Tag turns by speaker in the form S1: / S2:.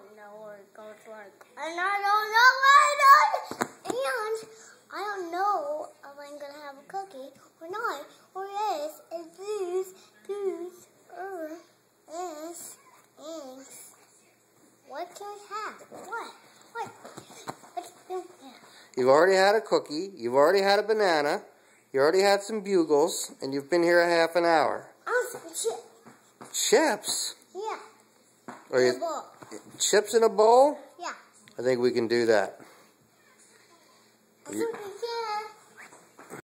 S1: don't know where it goes like. And I don't know it is. And I don't know if I'm going to have a cookie or not. Or yes, it's these, these, or this, eggs. What can I have? What? What? What's.
S2: You've already had a cookie. You've already had a banana. You already had some bugles, and you've been here a half an hour.
S1: Oh, some.
S2: Chips? Are you, Chips in a bowl?
S1: Yeah.
S2: I think we can do that.